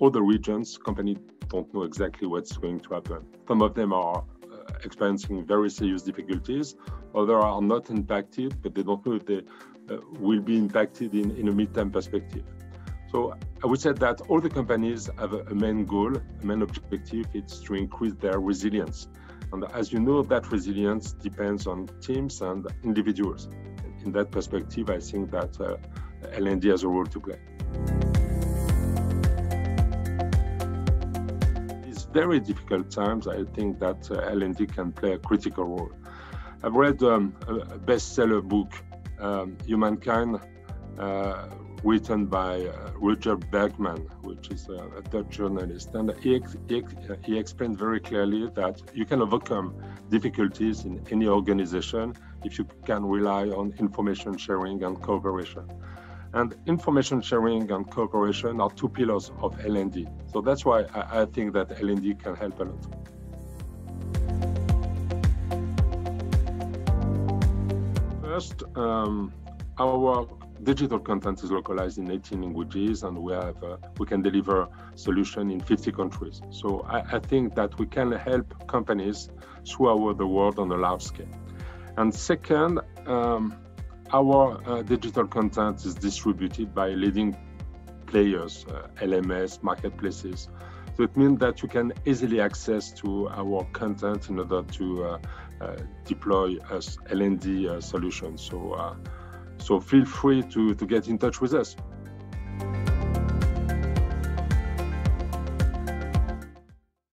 other regions, companies don't know exactly what's going to happen. Some of them are uh, experiencing very serious difficulties. Others are not impacted, but they don't know if they uh, will be impacted in, in a midterm perspective. So I would say that all the companies have a, a main goal, a main objective, it's to increase their resilience. And as you know, that resilience depends on teams and individuals. In that perspective, I think that uh, L&D has a role to play. Very difficult times, I think that uh, L&D can play a critical role. I've read um, a bestseller book, um, Humankind, uh, written by uh, Bregman, which is a, a Dutch journalist. And he, he, he, explained very clearly that you can overcome difficulties in any organization if you can rely on information sharing and cooperation. And information sharing and cooperation are two pillars of L&D. So that's why I, I think that L&D can help a lot. First, um, our digital content is localized in 18 languages and we have uh, we can deliver solution in 50 countries so I, I, think that we can help companies throughout the world on a large scale and second um, our uh, digital content is distributed by leading players uh, lms marketplaces so it means that you can easily access to our content in order to uh, uh, deploy us L&D uh, solutions so so feel free to, to get in touch with us.